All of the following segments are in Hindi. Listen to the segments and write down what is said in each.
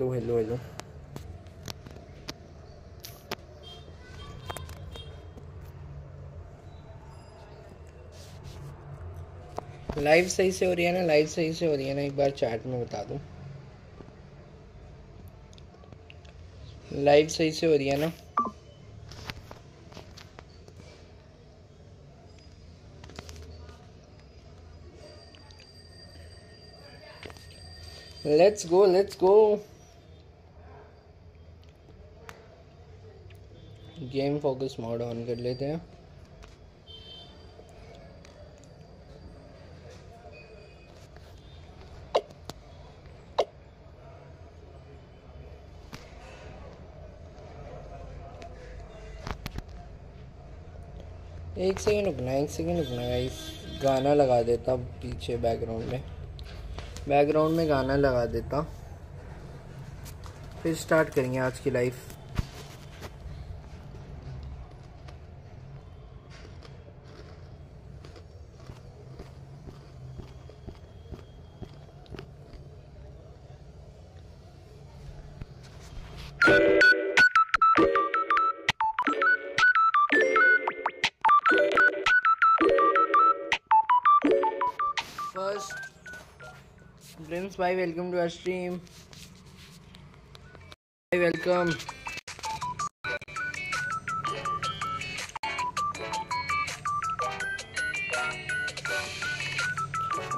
हेलो हेलो हेलो लाइव सही से हो रही है ना लाइव सही से हो रही है ना एक बार चैट में बता दूँ लाइव सही से हो रही है ना let's go let's go game focus mode on कर लेते हैं। एक सेकेंड रुकना, एक सेकेंड रुकना गाइस गाना लगा देता पीछे बैकग्राउंड में। बैकग्राउंड में गाना लगा देता। फिर स्टार्ट करेंगे आज की life hi welcome to R stream hi welcome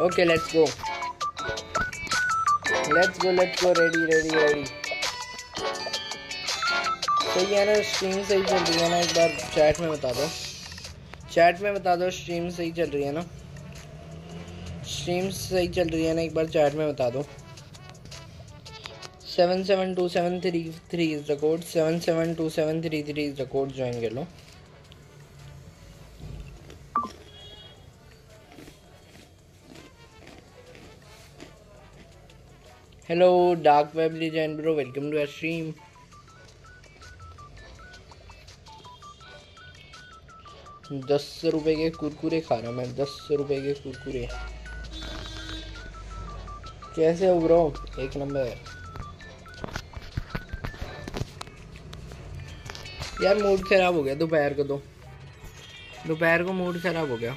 okay let's go let's go let's go ready ready ready सही है ना स्ट्रीम सही चल रही है ना, एक बार चैट में बता दो। चैट में बता दो स्ट्रीम सही चल रही है ना? स्ट्रीम सही चल रही है ना, एक बार चैट में बता दो। Seven seven two seven three three is the code seven seven two seven three three is the code join कर लो। Hello dark web legend bro welcome to stream दस रुपए के कुरकुरे खा रहा हूँ मैं, दस रुपए के कुरकुरे। कैसे हो ब्रो? एक नंबर। यार मूड खराब हो गया, दोपहर को तो। दोपहर को मूड खराब हो गया।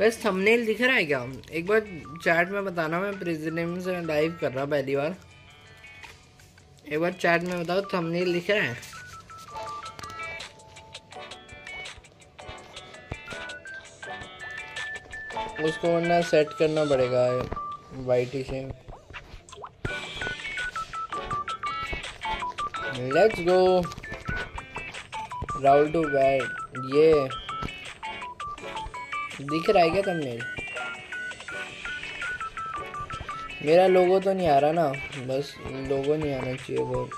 बस थंबनेल दिख रहा है क्या? एक बार चैट में बताना, मैं प्रेसिडेंट से लाइव कर रहा पहली बार। एक बार चैट में बताओ थंबनेल दिख रहा है? उसको वरना सेट करना पड़ेगा वाइट से let's go Rahul too bad ये। दिख रहा है क्या तुमने मेरा लोगो तो नहीं आ रहा ना। बस लोगो नहीं आना चाहिए वो।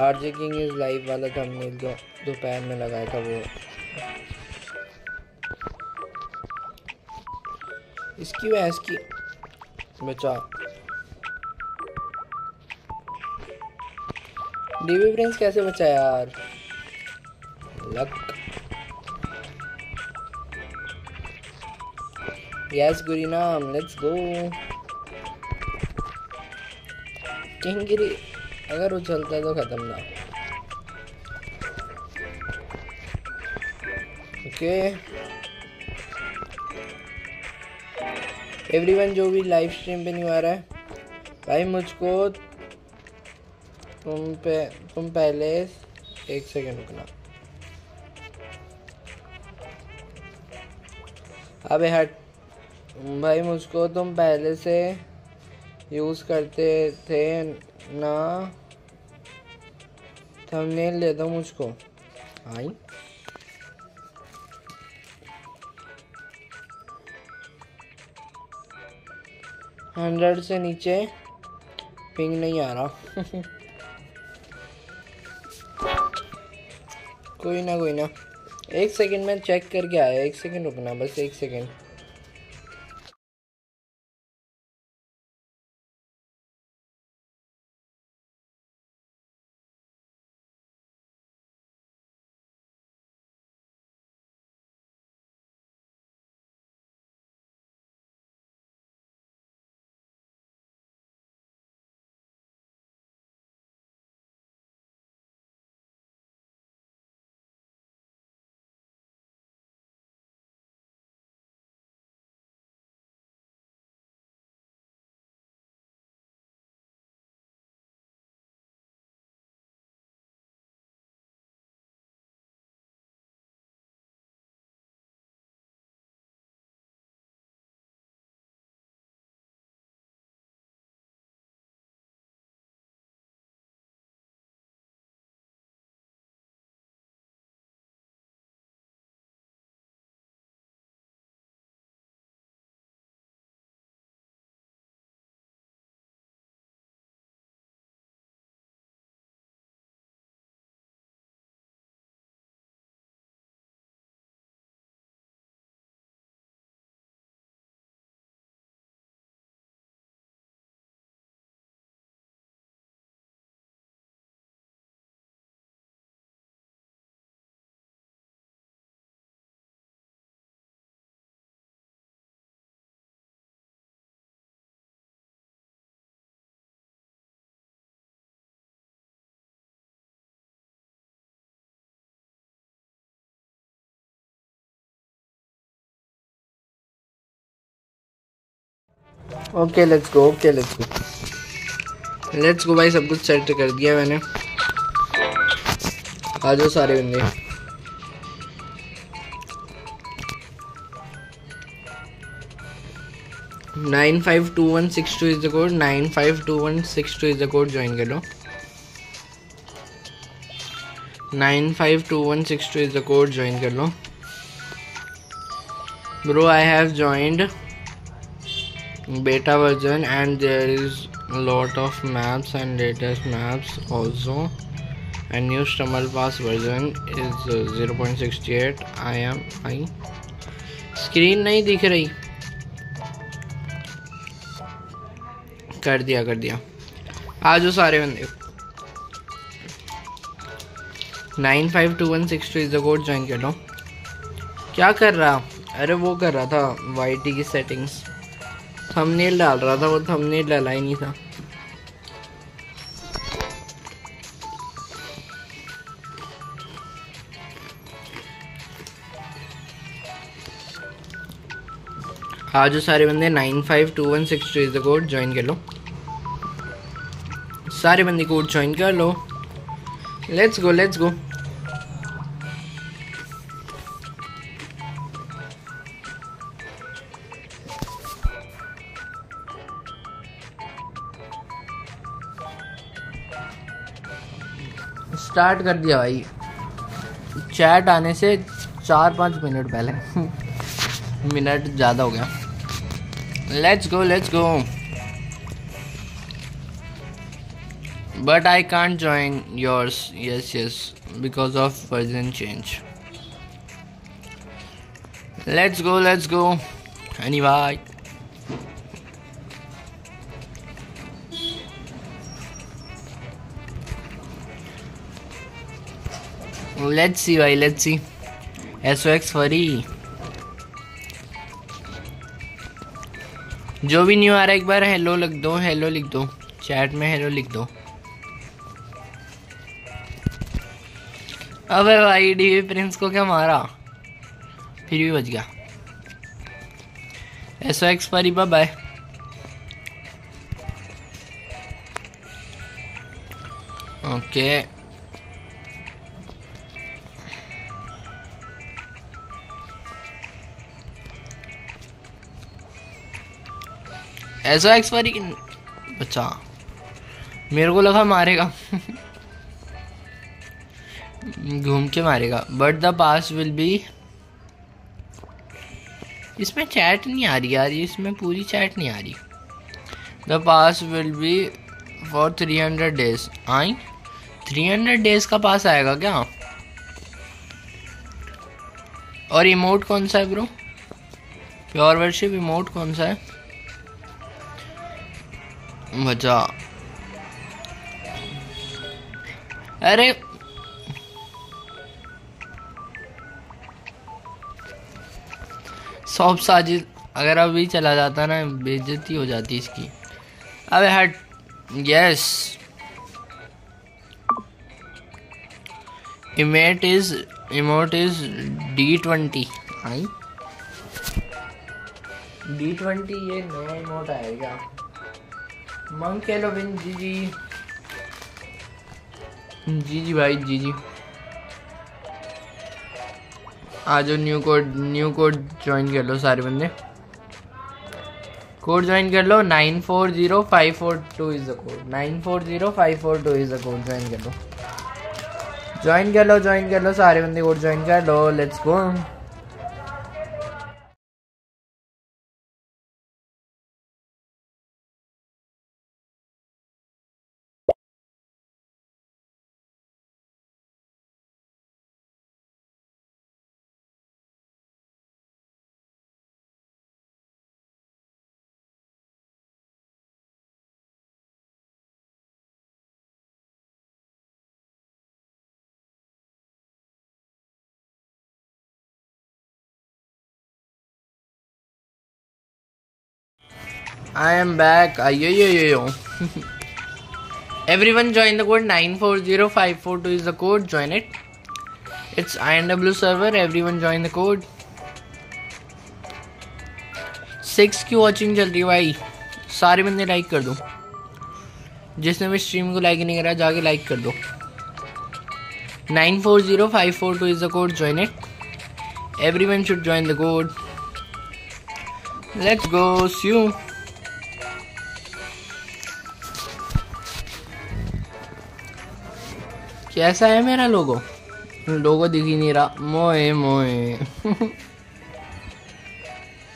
आरजे किंग इज़ लाइव वाला थंबनेल जो दोपहर में लगाया था वो। इसकी? भैंस की बचा डीवी प्रिंस कैसे बचा यार? Luck yes Gurinam let's go किंगगिरी अगर उछलता है तो खत्म ना। Okay okay. एवरीवन जो भी लाइव स्ट्रीम पे नहीं आ रहा है, भाई मुझको तुम पे, तुम पहले एक सेकेंड रुकना। अबे हट। भाई मुझको तुम पहले से यूज़ करते थे ना? थंबनेल दे दो मुझको। आई? हंड्रेड से नीचे पिंग नहीं आ रहा। कोई ना कोई ना। एक सेकंड में चेक करके आया, एक सेकंड रुकना, बस एक second. Okay let's go okay let's go let's go भाई, सब कुछ सेट कर दिया मैंने। आ जाओ सारे बंदे। Nine five two one six two is the code nine five two one six two is the code join कर। लो nine five two one six two is the code join कर। लो bro, i have joined beta version and there is a lot of maps and latest maps also and new stumble pass version is uh, 0.68 i am i screen नहीं दिख रही कर दिया कर दिया आ जाओ one six two is the code join कर लो क्या कर रहा अरे वो कर रहा था वाईटी की सेटिंग्स थंबनेल डाल रहा था, वो थंबनेल डाला ही नहीं था। आज सारे बंदे nine five two one six two is the code join कर लो। सारे बंदे कोड ज्वाइन कर लो। Let's go let's go start कर दिया भाई। चैट आने से चार पाँच मिनट पहले। मिनट ज़्यादा हो गया। Let's go let's go but I can't join yours yes yes because of version change let's go let's go any let's see भाई लेट्स सी एस एक्स फरी जो भी न्यू आ रहा है, एक बार हेलो लिख दो हेलो लिख दो. चैट में हेलो लिख दो. अबे भाई डी प्रिंस को क्या मारा? फिर भी बच गया. एस ओ एक्स फरी बाय ओके okay. ऐसा एक्सपायरी अच्छा मेरे को लगा मारेगा। घूम के मारेगा। But the pass will be इसमें चैट नहीं आ रही यार इसमें पूरी चैट नहीं आ रही। The pass will be for three hundred days I? Three hundred days का पास आएगा क्या? और इमोट कौन सा है ब्रो प्योर वर्शिप इमोट कौन सा है? मज़ा। अरे। सॉप साजिद, अगर अभी चला जाता ना, बेइज्जती हो जाती इसकी। अबे हट। Yes emote is emote is D twenty I? D twenty ये नया इमोट आएगा। मंग विन जी जी जी जी भाई जी जी आ new code new code join कर लो सारे बंदे। कोड ज्वाइन कर लो nine four zero five four two is the code nine four zero five four two is the code join कर लो। ज्वाइन कर लो ज्वाइन कर लो, सारे बंदे कोड ज्वाइन कर लो let's go I am back. Ayo, yo, yo, yo. Everyone join the code 940542 is the code. Join it. It's INW server. Everyone join the code. Six की वॉचिंग चल रही है भाई सारे बंदे लाइक कर दो जिसने भी स्ट्रीम को लाइक नहीं करा जाके लाइक कर दो nine four zero five four two is the code join it every one should join the code let's go see कैसा है मेरा लोगो? लोगो दिख ही नहीं रहा। मोए मोए।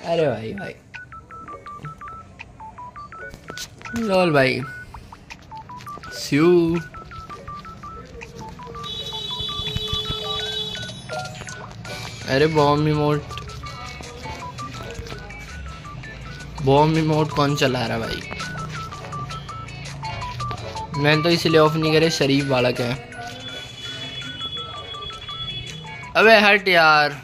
अरे भाई भाई। लोल भाई। स्यू अरे बॉम्ब इमोट बॉम्ब इमोट कौन चला रहा भाई? मैंने तो इसलिए ऑफ़ नहीं करे, शरीफ बालक है। अबे, हट यार।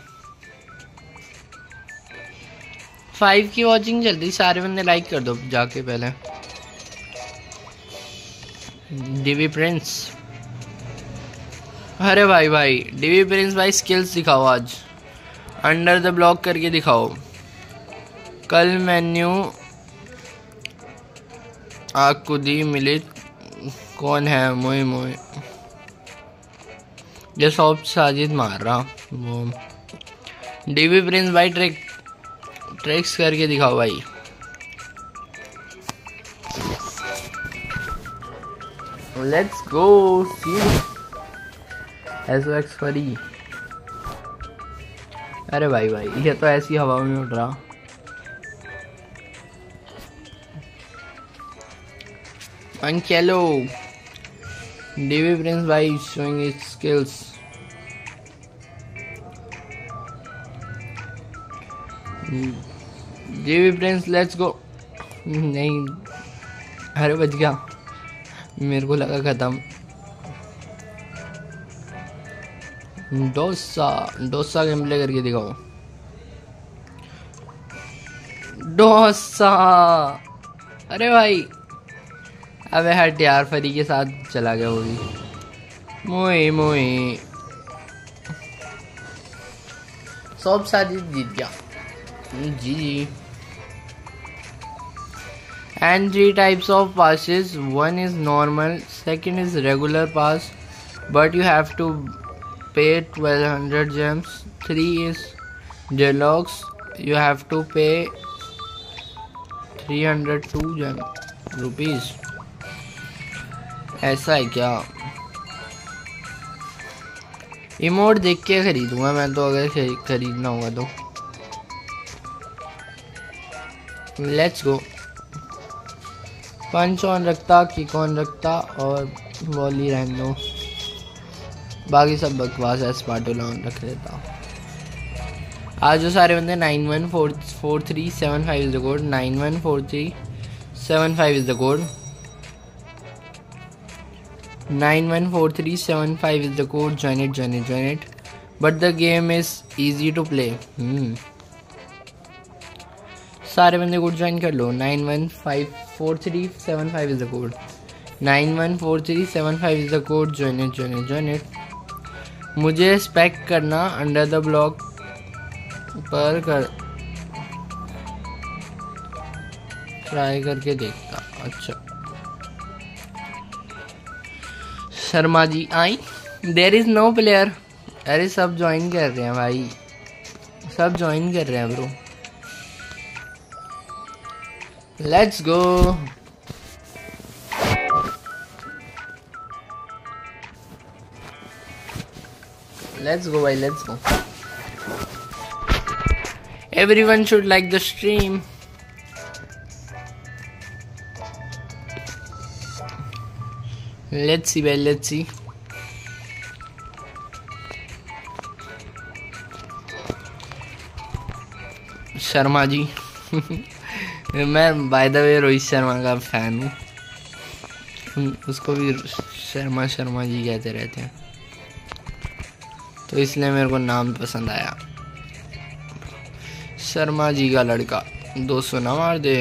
फाइव की वॉचिंग रही, सारे बंदे लाइक कर दो जाके पहले। डीवी प्रिंस अरे भाई भाई डीवी प्रिंस भाई स्किल्स दिखाओ आज। अंडर द ब्लॉक करके दिखाओ। कल मेन्यू आकुदी मिलित कौन है? मोए मोए ये सब साजिद मार रहा। वो डीवी प्रिंस भाई ट्रिक, ट्रिक्स करके दिखाओ भाई। Let's go C S x फरी अरे भाई भाई, ये तो ऐसी हवा में उठ रहा। Ankello डीवी प्रिंस भाई showing its skills DV Prince let's go नहीं, अरे बच गया। मेरे को लगा ख़त्म। डोसा डोसा गेम प्ले करके दिखाओ। डोसा। अरे भाई, अबे हट यार फरी के साथ चला गया वो भी। मुई मुई सब साजिश जीत गया। जी जी। And three types of passes one is normal second is regular pass but you have to pay twelve hundred gems three is deluxe you have to pay three hundred two gem rupees ऐसा है क्या? इमोट देख के खरीदूँगा मैं तो अगर खरीदना होगा तो। लेट्स गो पंच ऑन रखता की कौन रखता, और बॉली रहने दो। बाकी सब बकवास है स्पार्टो ऑन रख लेता आज जो सारे बंदे nine one four four three seven five is the code nine one four three seven five is the code nine one four three seven five is the code join it join it join it but the game is easy to play सारे बंदे कोड ज्वाइन कर लो. Nine one five four three seven five is the code nine one four three seven five is the code join it join it join it मुझे स्पेक करना अंडर द ब्लॉक पर कर ट्राई करके देखता। अच्छा। शर्मा जी आई। देर इज़ नो प्लेयर अरे, सब ज्वाइन कर रहे हैं भाई। सब ज्वाइन कर रहे हैं bro let's go let's go भाई let's go every one should like the stream Let's see, bhai. Let's see. Sharma ji मैं by the way Rohit Sharma का फ़ैन हूँ उसको भी शर्मा शर्मा जी कहते रहते हैं तो इसलिए मेरे को नाम पसंद आया शर्मा जी का लड़का दो सौ ना मार दे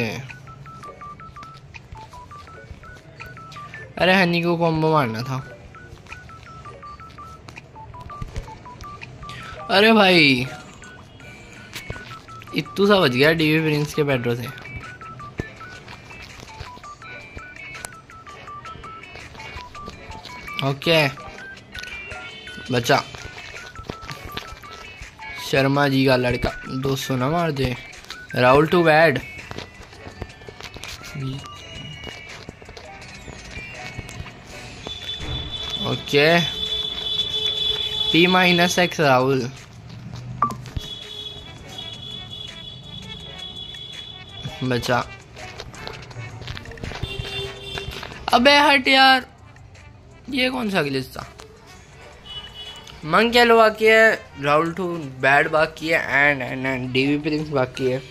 अरे हनी को कॉम्बो मारना था। अरे भाई इतू सा बच गया डीवी प्रिंस के पेट्रो से। ओके, बचा। शर्मा जी का लड़का, दो सौ ना मार दे। Rahul too bad okay P minus X Rahul बचा अबे, हट यार। ये कौन सा ग्लिच था? मंग क्या बाकी है, राहुल टू बैड बाकी है and and and DV Prince बाकी है।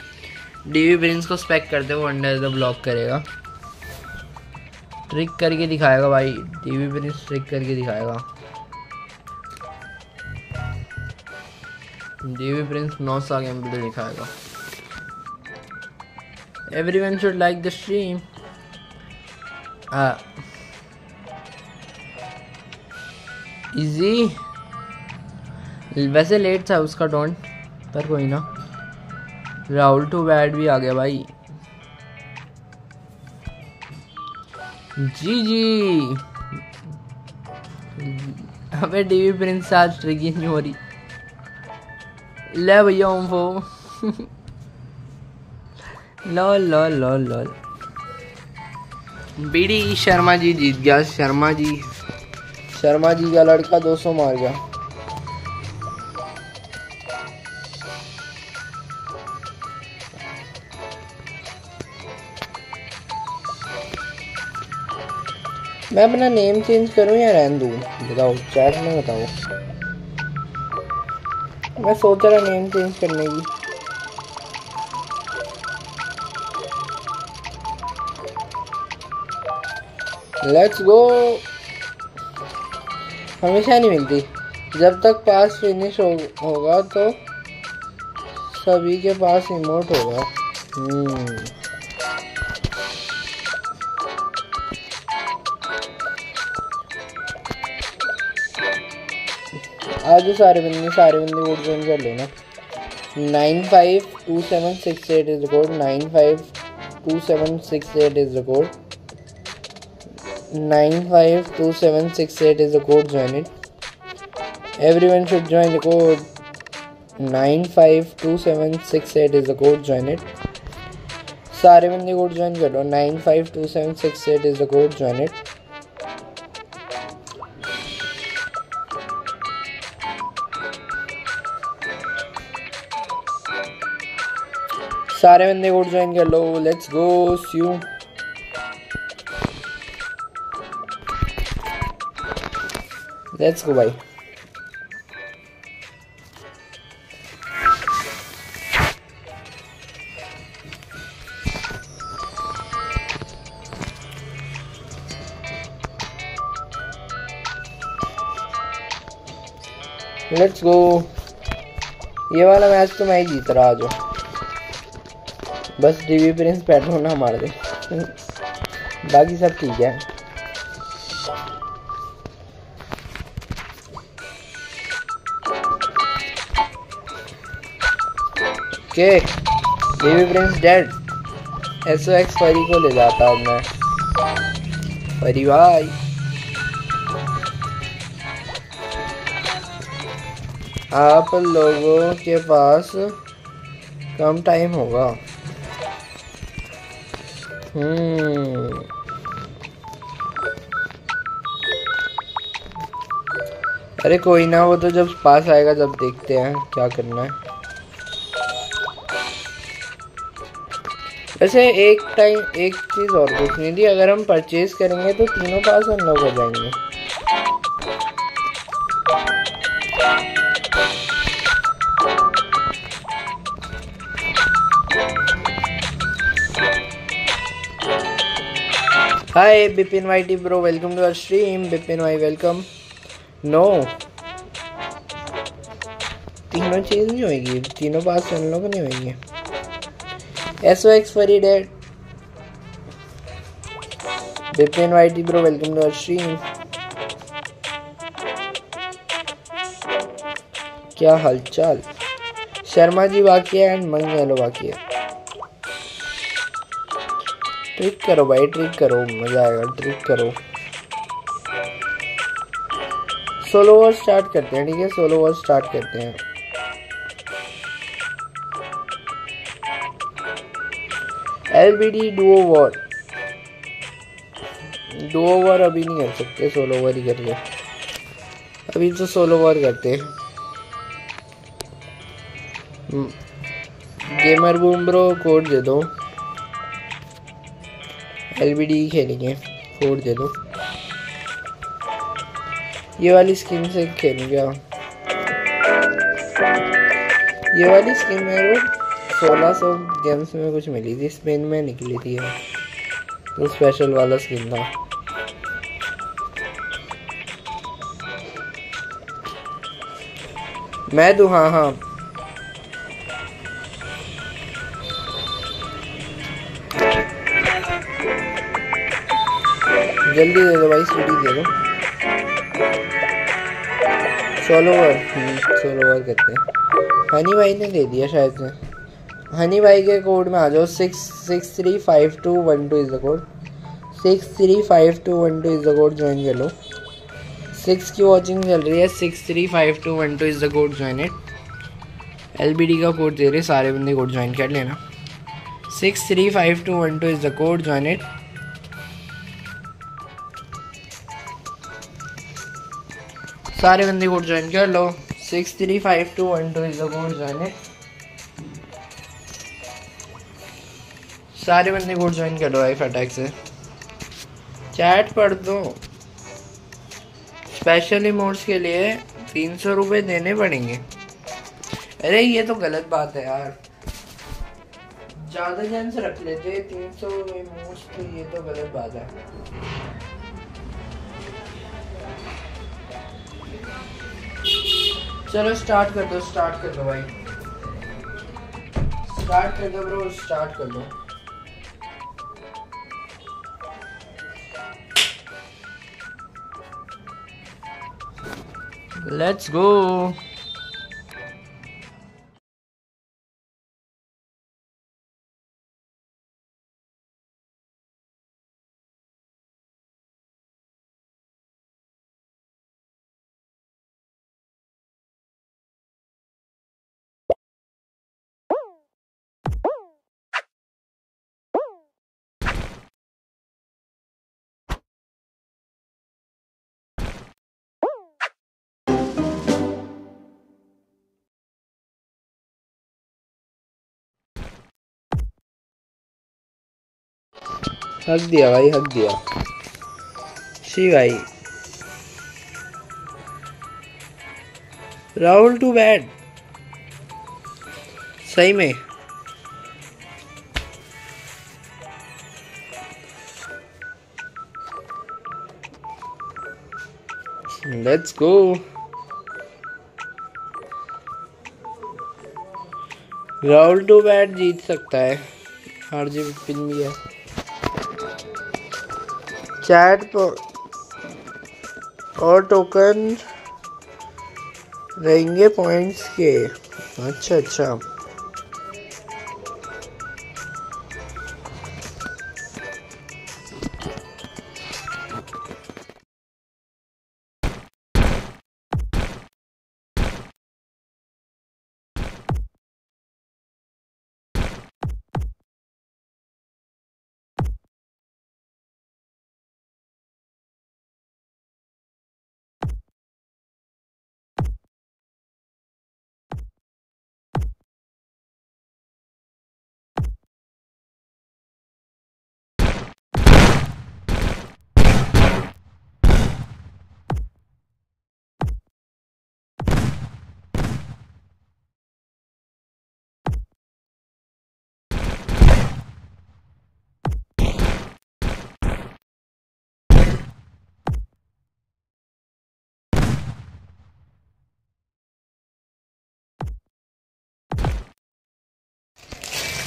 डीवी प्रिंस को स्पेक करते हुए अंडर द ब्लॉक करेगा। ट्रिक करके दिखाएगा भाई। डीवी प्रिंस ट्रिक करके दिखाएगा। डीवी प्रिंस नौ सा गेम प्ले दिखाएगा। Everyone should like the stream easy वैसे लेट था उसका डोंट पर कोई ना। राहुल टू बैड भी आ गया भाई। जी जी। अबे डीवी प्रिंस आज ट्रिकी नहीं हो रही। ले भैया हम वो lol lol lol lol. BD Sharma ji जीत गया, शर्मा जी। शर्मा जी का लड़का 200 मार गया। मैं अपना नेम चेंज करूँ या रहन दूँ बताओ चैट में बताओ। मैं सोच रहा नेम चेंज करने की। लेट्स गो हमेशा नहीं मिलती। जब तक पास फिनिश हो, होगा तो सभी के पास इमोट होगा। आज सारे बंदे सारे बंदे वोट ज्वाइन कर लेना। Nine five two seven six eight is record nine five two seven six eight is record nine five two seven six eight is record join it every one should join record nine five two seven six eight is record join it सारे बंदे कोड ज्वाइन कर लो. Nine five two seven six eight is record join it सारे बंदे कोड ज्वाइन कर लो let's go sue let's go भाई लेट्स गो ये वाला मैच तो मैं ही जीत रहा आज। बस डीवी प्रिंस पेट्रोल ना मार दे बाकी सब ठीक है। के DV Prince dead SO X परी को ले जाता हूँ मैं। परी भाई। आप लोगों के पास कम टाइम होगा। अरे कोई ना, वो तो जब पास आएगा जब देखते हैं क्या करना है। वैसे एक टाइम एक चीज़ और पूछनी थी, अगर हम परचेज करेंगे तो तीनों पास अनलॉक हो जाएँगे। Hi, Bipin YT bro, welcome to our stream. Bipin Y, welcome. No. तीनों चीज़ नहीं होगी तीनों पास हम लोग नहीं होंगे एस ओ एक्स फरी dead Bipin YT bro welcome to our stream क्या हालचाल? शर्मा जी बाकी है एंड मंगलो बाकी है. ट्रिक करो भाई, ट्रिक करो, मज़ा आएगा, ट्रिक करो। सोलो ओवर स्टार्ट करते हैं, ठीक है? सोलो ओवर स्टार्ट करते हैं। L B D do over do over अभी नहीं कर सकते सोलो ओवर ही कर ले अभी तो सोलो ओवर करते हैं। गेमर बूम ब्रो कोड दे दो। एल खेलेंगे कोड दे दो। ये वाली स्कीम से खेलेंगे ये वाली स्कीम मेरे को सोलह सौ गेम्स में कुछ मिली थी, स्पेन में निकली थी तो स्पेशल वाला स्कीम था। मैं दूँ हाँ हाँ। जल्दी दे दो भाई सीढ़ी दे दो। सोलो ओवर सोलो ओवर करते हैं। हनी भाई ने दे दिया शायद से। हनी भाई के कोड में आ जाओ six six three five two one two is the code six three five two one two is the code join कर लो। सिक्स की वॉचिंग चल रही है six three five two one two is the code join it L B D का कोड दे रहे सारे बंदे कोड ज्वाइन कर लेना। Six three five two one two is the code join it सारे बंदे कोड ज्वाइन कर लो? Six three five two one two is the code join है सारे बंदे कोड ज्वाइन कर लो आइफ अटैक से। चैट पढ़ दो। स्पेशल इमोट्स के लिए तीन सौ रुपये देने पड़ेंगे। अरे, ये तो गलत बात है यार। ज़्यादा जन से रख लेते, तीन सौ इमोट्स तो ये तो गलत बात है। चलो स्टार्ट कर दो स्टार्ट कर दो भाई। स्टार्ट कर दो ब्रो स्टार्ट कर दो। लेट्स गो हक दिया भाई, हक दिया। शी भाई। राहुल टू बैड सही में। Let's go Rahul too bad जीत सकता है। हार जी पिन भी है। चैट पर और टोकन रहेंगे पॉइंट्स के। अच्छा अच्छा।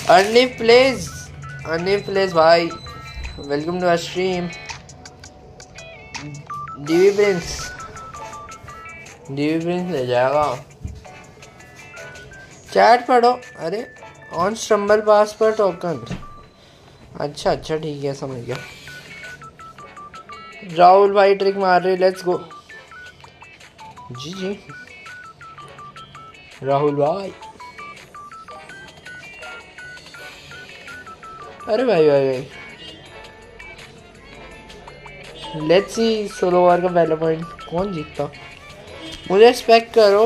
अर्नी प्लेस अर्नी प्लेस भाई welcome to stream DV Prince DV Prince ले जाएगा। चैट पढ़ो। अरे ऑन स्टम्बल पास पर टोकन अच्छा अच्छा ठीक है, समझ गया। राहुल भाई ट्रिक मार रहे लेट्स गो जी जी। राहुल भाई। अरे भाई भाई भाई। लेट्स सी सोलो वार का पहला पॉइंट कौन जीतता? मुझे एक्सपेक्ट करो,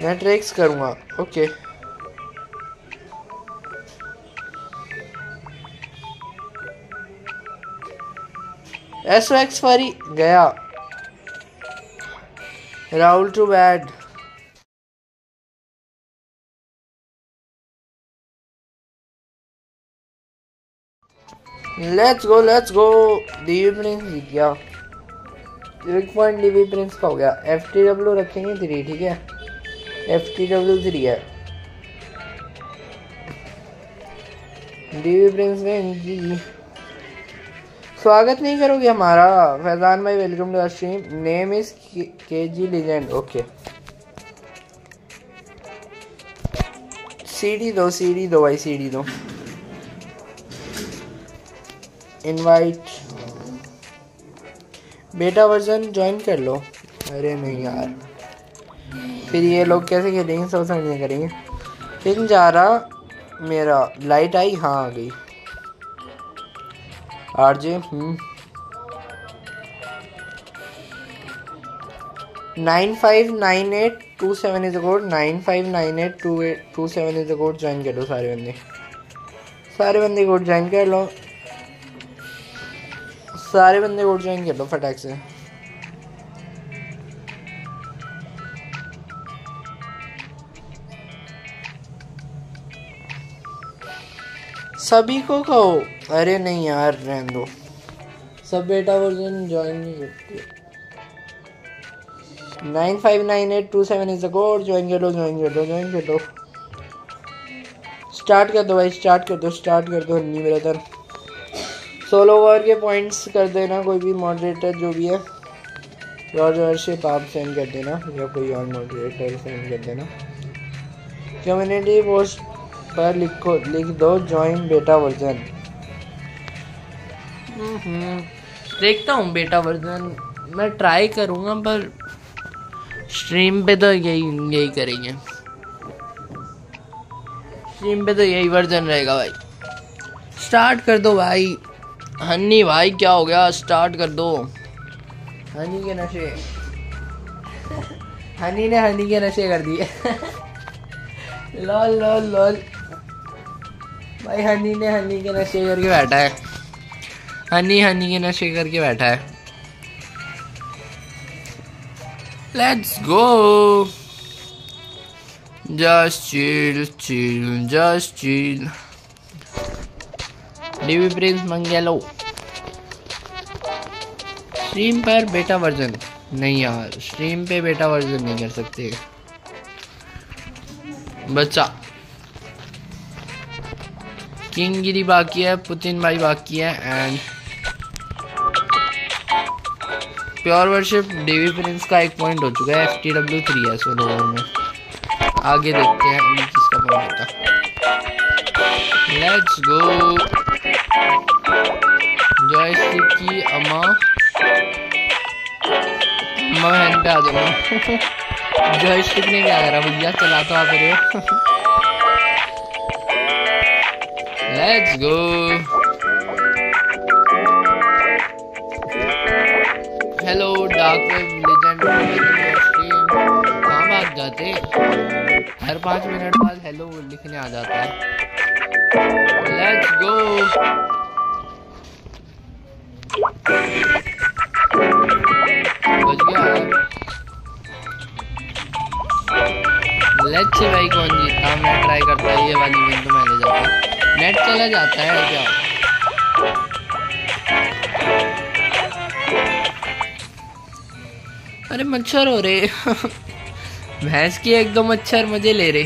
मैं ट्रेक्स करूँगा। ओके एस एक्स फारी गया। Rahul too bad let's go let's go DV Prince जीत गया। एक पॉइंट डीवी प्रिंस का हो गया। एफ़ टी डब्ल्यू रखेंगे थ्री ठीक है? एफ़ टी डब्ल्यू थ्री है। डीवी प्रिंस ने जी। स्वागत नहीं करोगे हमारा? फैजान भाई welcome to stream name is K G legend okay CD दो सीडी दो भाई सीडी दो। इनवाइट बेटा वर्जन ज्वाइन कर लो। अरे नहीं यार। फिर ये लोग कैसे खेलेंगे? सब समझ नहीं करेंगे। फिर जा रहा मेरा। लाइट आई? हाँ आ गई। RJ nine five nine eight two seven is code nine five nine eight two eight two seven is code join कर लो सारे बंदे। सारे बंदे कोड ज्वाइन कर लो। सारे बंदे कोड ज्वाइन कर लो फटाक से। सभी को कहो अरे नहीं यार, रहन दो। सब बेटा वर्जन ज्वाइन नहीं करते। Nine five nine eight two seven is the code join कर लो ज्वाइन कर लो ज्वाइन कर लो। स्टार्ट कर दो भाई स्टार्ट कर दो स्टार्ट कर दो। हन्नी मेरा तर सोलो ओवर के पॉइंट्स कर देना, कोई भी मॉडरेटर जो भी है। जॉर्ज वर्शिप आप सेंड कर देना, या कोई और मॉडरेटर सेंड कर देना। कम्युनिटी पोस्ट पर लिखो, लिख दो ज्वाइन बेटा वर्जन देखता हूँ बेटा वर्जन मैं ट्राई करूँगा, पर स्ट्रीम पे तो यही यही करेंगे। स्ट्रीम पे तो यही वर्जन रहेगा भाई। स्टार्ट कर दो भाई। हनी भाई, क्या हो गया? स्टार्ट कर दो। हनी के नशे। हनी ने हनी के नशे कर दिए। Lol lol lol. भाई, हनी ने हनी के नशे करके बैठा है। हनी हनी के नशे करके बैठा है। Let's go just chill chill just chill DV Prince मंगेलो stream पर बेटा वर्जन नहीं यार स्ट्रीम पे बेटा वर्जन नहीं कर सकते। बच्चा। किंगगिरी बाकी है पुतिन भाई बाकी है and pure worship DV Prince का एक पॉइंट हो चुका है एफ़ टी डब्ल्यू थ्री है सोलो ओवर में। आगे देखते हैं, किसका पॉइंट होता लेट्स गो जॉयस्टिक की अम्मा। अम्मा पे आ जाऊँगा जॉयस्टिक ने क्या करा भैया, चला तो आप रहे Let's go. Hello dark web legend कहाँ भाग जाते हर पाँच मिनट बाद हेलो लिखने आ जाता है। लेट्स गो बच गया लेट्स भाई, कौन जीता? मैं ट्राई करता ये वाली तो मैंने जाता। नेट चला जाता है क्या? अरे, मच्छर हो रहे। भैंस की एक दो मच्छर मज़े ले रहे।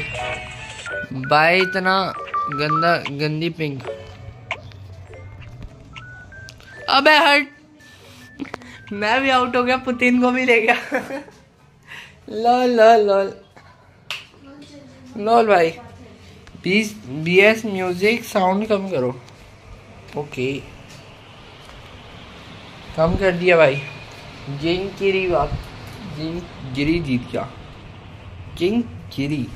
भाई, इतना गंदा, गंदी पिंक अबे हट मैं भी आउट हो गया, पुतिन को भी ले गया। Lol lol lol. लॉल भाई। Please B S music sound कम करो। ओके कम कर दिया भाई। जिन की बात गिरी जीत गया किंग गिरी।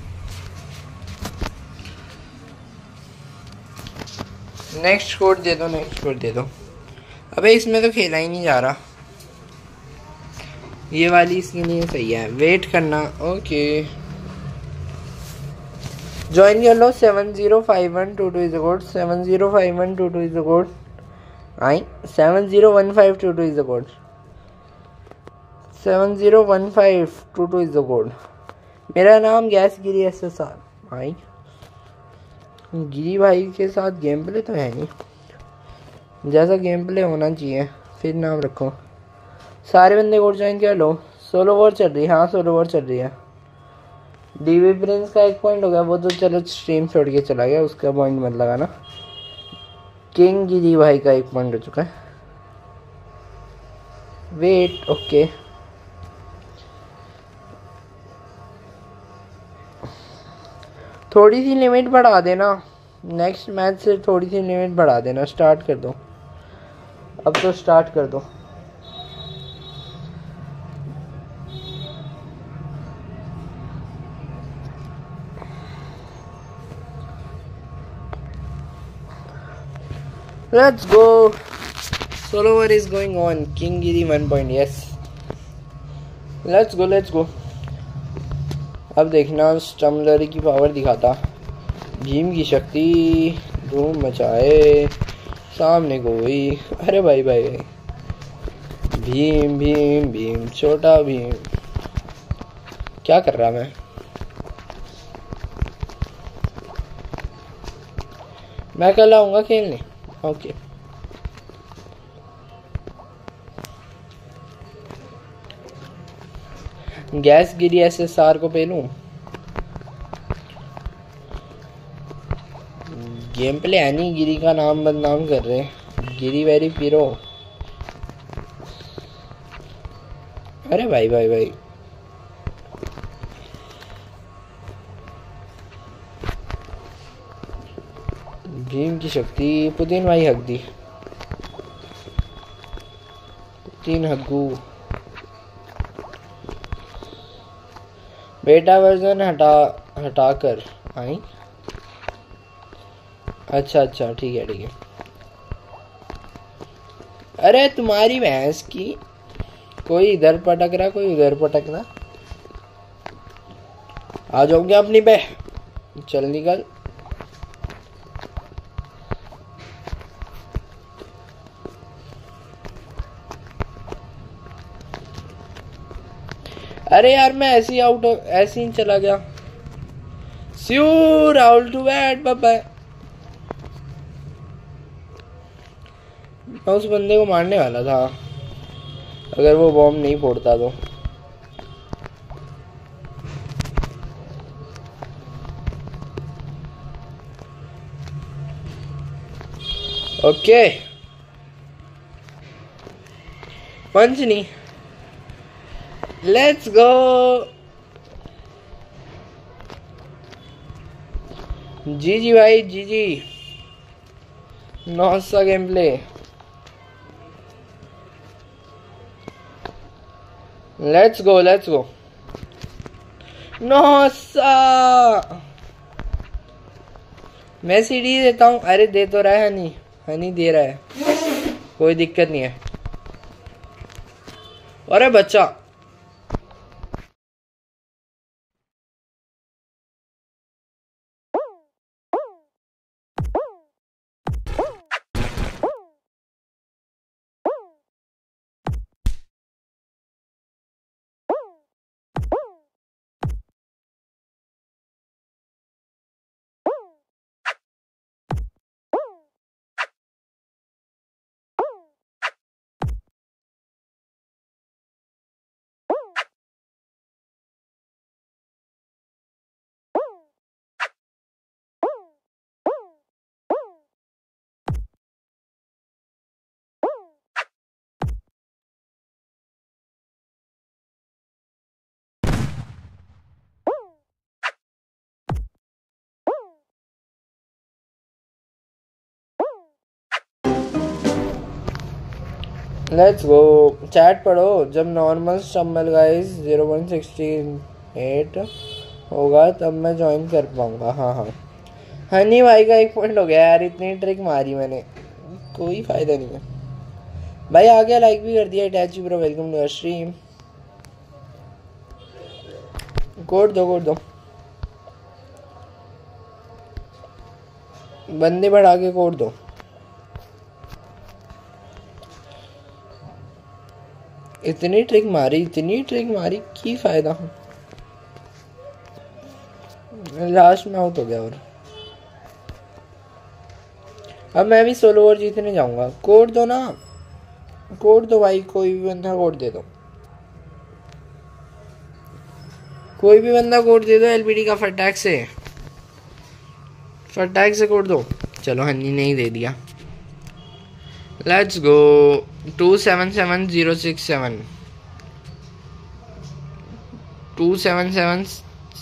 नेक्स्ट कोड दे दो नेक्स्ट कोड दे दो। अबे, इसमें तो खेला ही नहीं जा रहा। ये वाली इसके लिए सही है। वेट करना ओके ज्वाइन कर लो seven zero five one two two is code seven zero five one two two is code I seven zero one five two two is code seven zero one five two two is code मेरा नाम gas Giri S S R. I Giri भाई के साथ गेम प्ले तो है नहीं। जैसा गेम प्ले होना चाहिए, फिर नाम रखो। सारे बंदे कोड ज्वाइन कर लो। सोलो वॉर चल रही है। हाँ सोलो वॉर चल रही है। डीवी प्रिंस का एक पॉइंट हो गया, वो तो चलो स्ट्रीम छोड़ के चला गया, उसका पॉइंट मत लगाना। किंग गिरी भाई का एक पॉइंट हो चुका है। वेट ओके थोड़ी सी लिमिट बढ़ा देना नेक्स्ट मैच से थोड़ी सी लिमिट बढ़ा देना स्टार्ट कर दो अब तो स्टार्ट कर दो Let's go. Solo war is going on. King Giri 1 point. Yes. Let's go. Let's go. अब देखना स्टमलर की पावर दिखाता। भीम की शक्ति धूम मचाए। सामने कोई। अरे भाई भाई भाई। भीम भीम भीम, छोटा भीम। क्या कर रहा मैं? मैं कल आऊँगा खेलने। Okay. Gas Giri S S R को पहलू। गेम प्ले है नहीं, गिरी का नाम बदनाम कर रहे गिरी वेरी पीरो अरे भाई भाई भाई। भीम की शक्ति, पुतिन भाई हक दी। पुतिन हग्गू बेटा वर्जन हटा, हटाकर आई अच्छा अच्छा ठीक है ठीक है. अरे, तुम्हारी भैंस की कोई इधर पटक रहा, कोई उधर पटक रहा? आ जाओगे अपनी पे? चल निकल. अरे यार, मैं ऐसे ही आउट ऐसे ही चला गया। स्यू राहुल टू बैट बाय मैं उस बंदे को मारने वाला था। अगर वो बॉम्ब नहीं फोड़ता तो। ओके पंच नहीं। Let's go. जी जी भाई जी G now game play let's go let's go मैं सीढ़ी देता हूँ। अरे दे तो रहा है हनी हनी दे रहा है। कोई दिक्कत नहीं है। अरे बच्चा लेट्स गो चैट पढ़ो. जब normal stumble guys zero point sixteen eight होगा, तब मैं ज्वाइन कर पाऊँगा. हाँ हाँ. हनी भाई का एक पॉइंट हो गया यार. इतनी ट्रिक मारी मैंने. कोई फ़ायदा नहीं है. भाई आ गया लाइक भी कर दिया. Attach bro welcome to stream code दो कोड दो. बंदे बढ़ा के कोड दो. इतनी ट्रिक मारी, इतनी ट्रिक मारी, की फ़ायदा लास्ट में आउट हो गया और। अब मैं भी सोलो ओवर जीतने जाऊँगा। कोड दो ना। कोड दो भाई, कोई भी बंदा कोड दे दो। कोई भी बंदा कोड दे दो एलबीडी का फटाक से। फटाक से कोड दो। चलो हनी नहीं दे दिया। Let's go two seven seven zero six seven two seven seven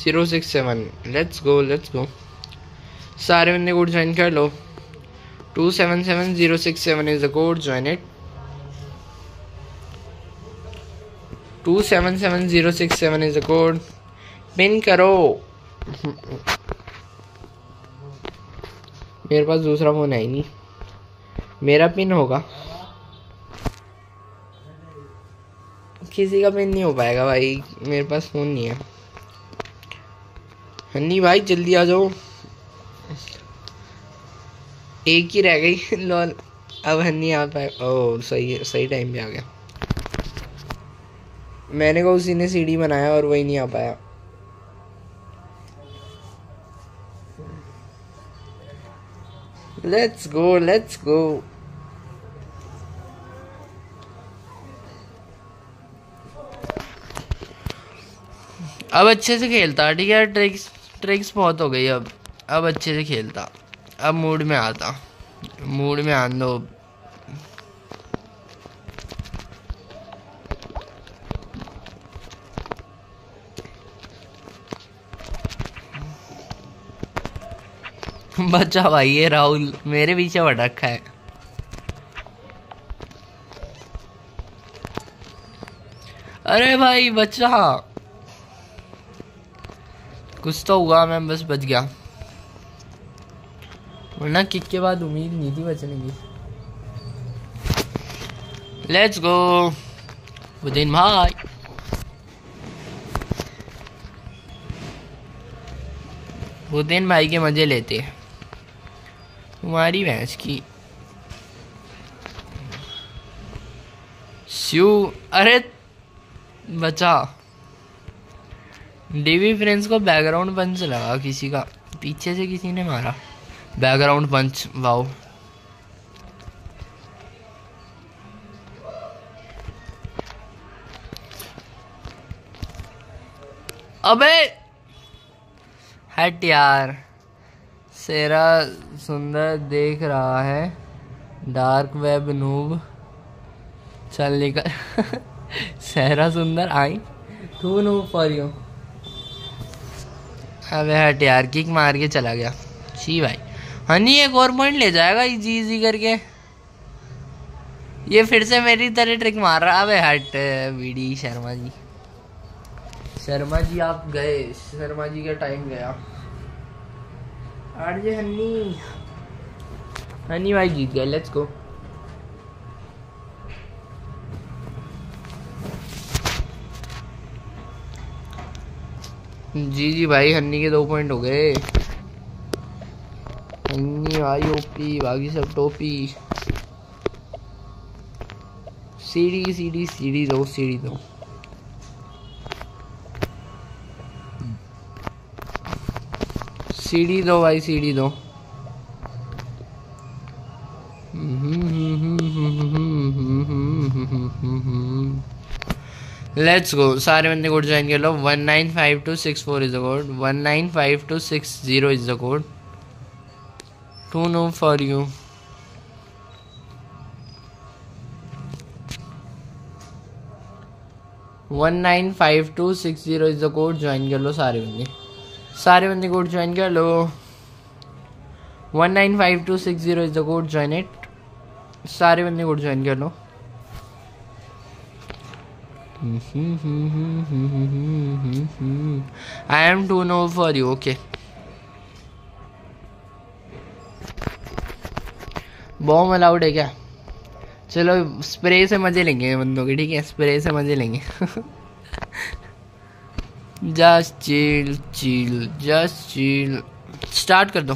zero six seven let's go let's go सारे बंदे कोड ज्वाइन कर लो two seven seven zero six seven is the code join it two seven seven zero six seven is the code pin करो मेरे पास दूसरा फ़ोन है ही नहीं। मेरा पिन होगा। किसी का पिन नहीं हो पाएगा भाई, मेरे पास फ़ोन नहीं है। हन्नी भाई, जल्दी आ जाओ। एक ही रह गई, लॉल। अब हन्नी आ पाए। ओ, सही सही टाइम पे आ गया। मैंने को उसी ने सीढ़ी बनाया और वही नहीं आ पाया। लेट्स गो लेट्स गो अब अच्छे से खेलता, ठीक है? ट्रिक्स ट्रिक्स बहुत हो गई अब। अब अच्छे से खेलता। अब मूड में आता। मूड में आन दो। बच्चा भाई, ये राहुल, मेरे पीछे बढ़ रखा है। अरे भाई, बच्चा। कुछ तो हुआ, मैं बस बच गया। वरना किक के बाद उम्मीद नहीं थी बचने की। लेट्स गो उदीन भाई। उदीन भाई के मज़े लेते तुम्हारी भैंस की। स्यू अरे बचा। डीवी फ्रेंड्स को बैकग्राउंड पंच लगा किसी का। पीछे से किसी ने मारा। बैकग्राउंड पंच वाओ अबे! हट यार। सेरा सुंदर देख रहा है। डार्क वेब नूब चल निकल। सेरा सुंदर आई। टू नूब फॉर यू अबे हट यार किक मार के चला गया। ची भाई। हनी एक और पॉइंट ले जाएगा इजी इजी करके। ये फिर से मेरी तरह ट्रिक मार रहा। है हट वीडी शर्मा जी। शर्मा जी, आप गए। शर्मा जी का टाइम गया। आरजे हन्नी हनी भाई जीत गए। लेट्स गो जी जी भाई, हन्नी के दो पॉइंट हो गए। हन्नी भाई ओपी बाकी सब टोपी सीढ़ी सीढ़ी सीढ़ी दो सीढ़ी दो। सीढ़ी दो भाई, सीढ़ी दो। लेट्स गो सारे बंदे कोड ज्वाइन कर लो. One nine five two six four is the code one nine five two six zero is the code to know for you. One nine five two six zero is the code join कर लो सारे बंदे. सारे बंदे कोड ज्वाइन कर लो. One nine five two six zero is the code join it सारे बंदे कोड ज्वाइन कर लो. I am too no for you okay bomb allowed है क्या? चलो स्प्रे से मज़े लेंगे बंदों के, ठीक है? स्प्रे से मज़े लेंगे। Just chill chill just chill start कर दो।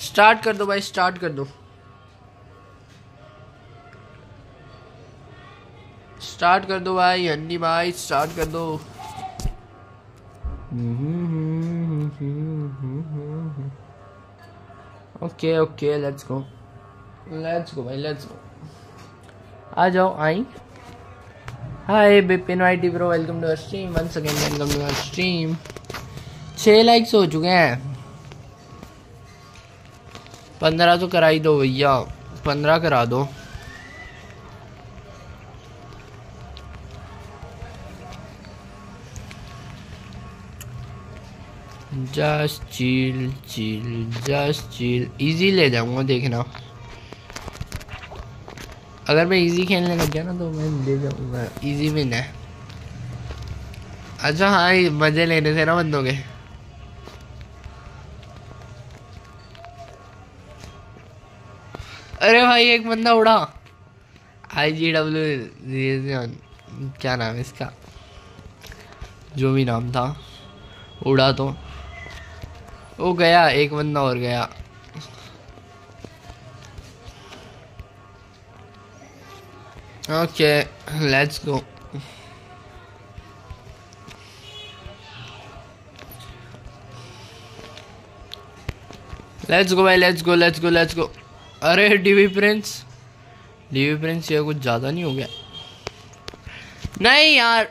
स्टार्ट कर दो भाई स्टार्ट कर दो। स्टार्ट कर दो भाई हंडी भाई स्टार्ट कर दो। Okay okay let's go let's go भाई लेट्स गो आ जाओ आई। Hi Bipin Y T bro welcome to stream once again welcome to stream छः लाइक्स हो चुके हैं। पंद्रह तो करा ही दो भैया। पंद्रह करा दो। Just chill chill just chill easy ले जाऊँगा देखना अगर मैं इजी खेलने लग गया ना तो मैं ले जाऊँगा। इजी विन है। अच्छा हाँ मज़े लेने थे ना बंदों के। अरे भाई, एक बंदा उड़ा। आई जी डब्ल्यू क्या नाम है इसका? जो भी नाम था, उड़ा तो। वो गया, एक बंदा और गया। Okay let's go let's go भाई let's go let's go let's go अरे डीवी प्रिंस डीवी प्रिंस ये कुछ ज़्यादा नहीं हो गया। नहीं यार,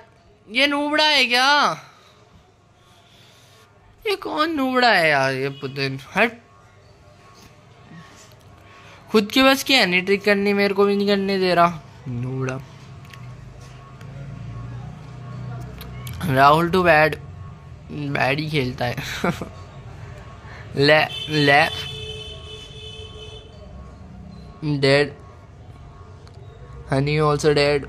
ये नूबड़ा है क्या? ये कौन नूबड़ा है यार ये पुतिन? हट खुद के बस क्या नहीं ट्रिक करनी, मेरे को भी नहीं करने दे रहा। नूबड़ा राहुल टू बैड बैड ही खेलता है। ले ले। डेड हनी ऑल्सो डेड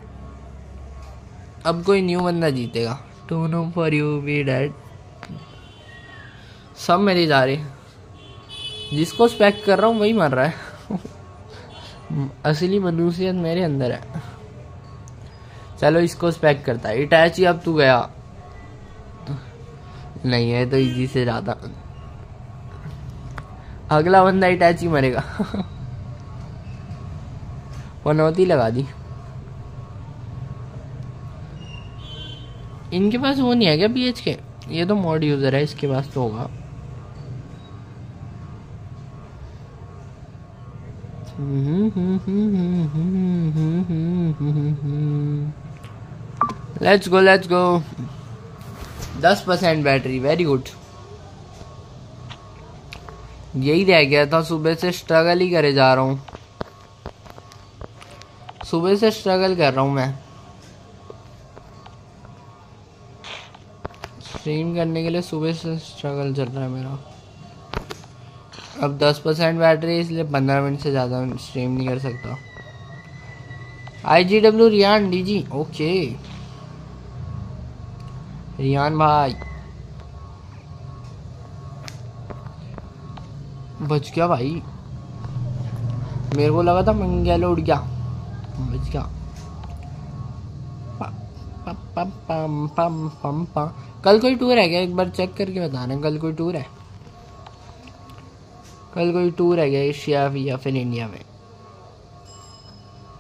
अब कोई न्यू बंदा जीतेगा। Too no for you be dead सब मेरी जा रही जिसको स्पेक्ट कर रहा हूँ, वही मर रहा है। असली मनुष्यत मेरे अंदर है। चलो, इसको स्पेक्ट करता है। इटैची अब तू गया। नहीं है तो इजी से ज़्यादा। अगला बंदा इटैची मरेगा। पनौती लगा दी। इनके पास वो नहीं है क्या पी के ये तो मॉड यूज़र है, इसके पास तो होगा। लेट्स गो लेट्स गो दस परसेंट बैटरी वेरी गुड यही रह गया था, सुबह से स्ट्रगल ही करे जा रहा हूँ। सुबह से स्ट्रगल कर रहा हूँ मैं। स्ट्रीम करने के लिए सुबह से स्ट्रगल चल रहा है मेरा। अब 10 परसेंट बैटरी इसलिए 15 मिनट से ज़्यादा स्ट्रीम नहीं कर सकता। I G W Riyan, D G, okay. Riyan भाई। बच गया भाई। मेरे को लगा था मंगेलो उड़ गया। बच गया। पम पम पम पम कल कोई टूर है क्या? एक बार चेक करके बताना, कल कोई टूर है? कल कोई टूर है क्या एशिया या फिर इंडिया में?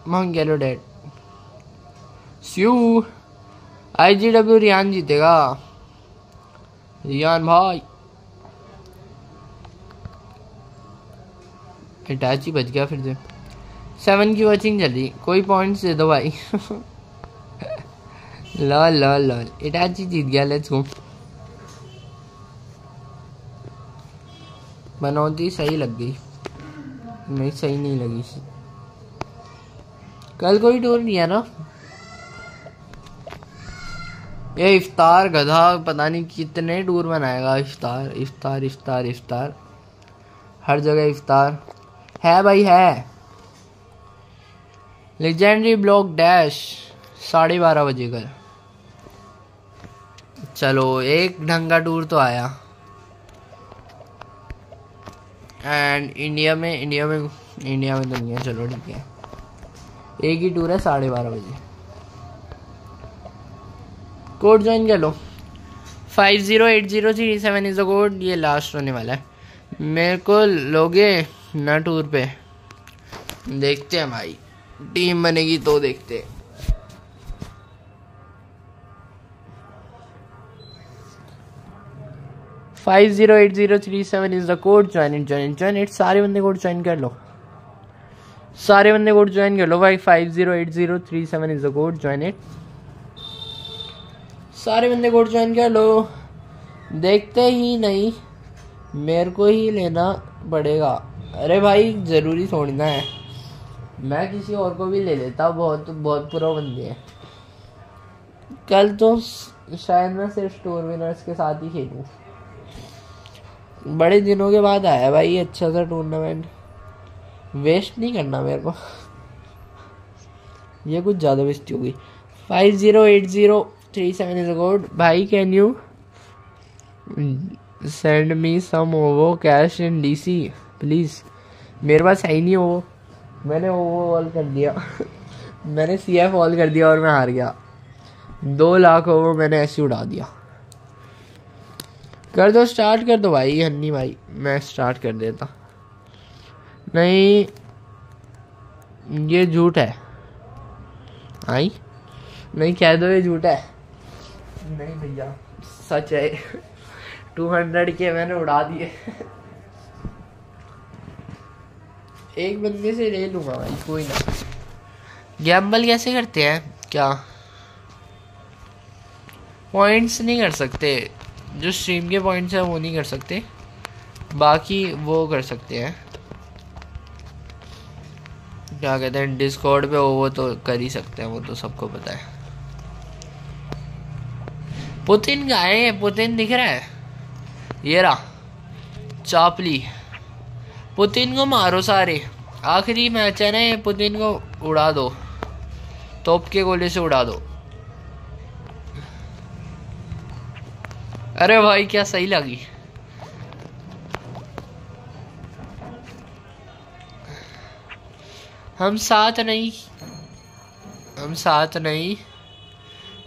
मंगेलो डेड स्यू आई जी डब्ल्यू रियान जीतेगा। रियान भाई। अटैच ही बच गया फिर से। सेवन की वॉचिंग चल रही। कोई पॉइंट्स दे दो भाई। Lol lol lol. इटाची जीत गया लेट्स गो बनौती सही लग गई नहीं सही नहीं लगी कल कोई टूर नहीं है ना? ये इफ्तार गधा, पता नहीं कितने टूर बनाएगा इफ्तार इफ्तार इफ्तार इफ्तार। हर जगह इफ्तार। है भाई, है। लेजेंडरी ब्लॉक डैश साढ़े बारह बजे कल। चलो, एक ढंग का टूर तो आया। एंड इंडिया में इंडिया में इंडिया में तो नहीं है, चलो ठीक है। एक ही टूर है साढ़े बारह बजे। कोड ज्वाइन कर लो। Five zero eight zero three seven is the code ये लास्ट होने वाला है। मेरे को लोगे ना टूर पे? देखते हैं भाई। टीम बनेगी तो देखते हैं। Five zero eight zero three seven is the code join it join join it सारे बंदे कोड ज्वाइन कर लो। सारे बंदे कोड ज्वाइन कर लो भाई। Five zero eight zero three seven is the code join it सारे बंदे कोड ज्वाइन कर लो। देखते ही नहीं, मेरे को ही लेना पड़ेगा। अरे भाई, ज़रूरी छोड़ना है। मैं किसी और को भी ले लेता बहुत बहुत प्रो बंदे हैं। कल तो शायद मैं सिर्फ़ स्टोर विनर्स के साथ ही खेलूँ। बड़े दिनों के बाद आया भाई अच्छा सा टूर्नामेंट वेस्ट नहीं करना मेरे को। ये कुछ ज़्यादा बेस्ती होगी। Five zero eight zero three seven is code भाई can you send me some OVO cash in D C please मेरे पास है ही नहीं वो मैंने ओवो ऑल कर दिया। मैंने सी एफ़ ऑल कर दिया और मैं हार गया। दो लाख ओवर मैंने ऐसे उड़ा दिया। कर दो स्टार्ट कर दो भाई हन्नी भाई। मैं स्टार्ट कर देता। नहीं ये झूठ है। आई? नहीं कह दो ये झूठ है। नहीं भैया। सच है। टू हंड्रेड के मैंने उड़ा दिए। एक बंदे से ले लूँगा भाई कोई ना। गैम्बल कैसे करते हैं? क्या? पॉइंट्स नहीं कर सकते। जो स्ट्रीम के पॉइंट्स हैं वो नहीं कर सकते। बाकी वो कर सकते हैं। क्या कहते हैं डिस्कॉर्ड पे वो तो कर ही सकते हैं, वो तो सबको पता है। पुतिन का है? पुतिन दिख रहा है? ये रहा। चापली। पुतिन को मारो सारे। आखिरी मैच है ना पुतिन को उड़ा दो। तोप के गोले से उड़ा दो। अरे भाई, क्या सही लगी? हम साथ नहीं, हम साथ नहीं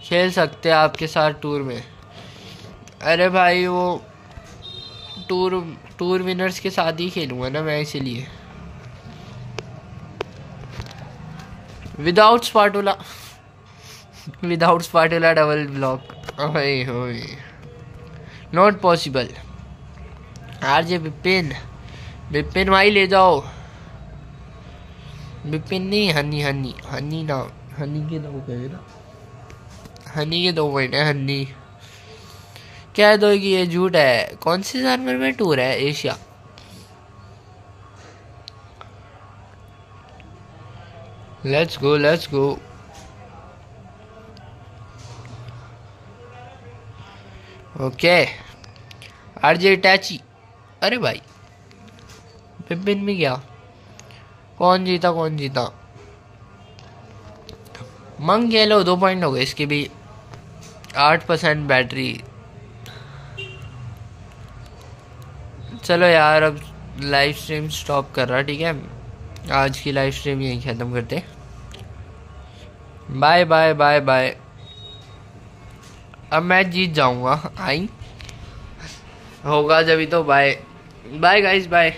खेल सकते आपके साथ टूर में। अरे भाई, वो टूर टूर विनर्स के साथ ही खेलूँगा ना मैं इसीलिए। विदाउट स्पाटोला विदाउट स्पाटोला डबल ब्लॉक ओए। होए not possible R J Vipin Vipin भाई ले जाओ। विपिन नहीं, हनी हनी हनी ना, हनी के दो कहे ना। हनी के दो है हनी। क्या दो कि ये झूठ है। कौन से सर्वर में टूर है, Asia? Let's go let's go okay RJ टैची अरे भाई विपिन में गया कौन जीता कौन जीता? मंग लो, दो पॉइंट हो गए, इसकी भी आठ परसेंट बैटरी चलो यार, अब लाइव स्ट्रीम स्टॉप कर रहा, ठीक है? आज की लाइव स्ट्रीम यहीं ख़त्म करते बाय बाय बाय बाय अब मैं जीत जाऊँगा, आई। होगा जब तो। Bye bye guys bye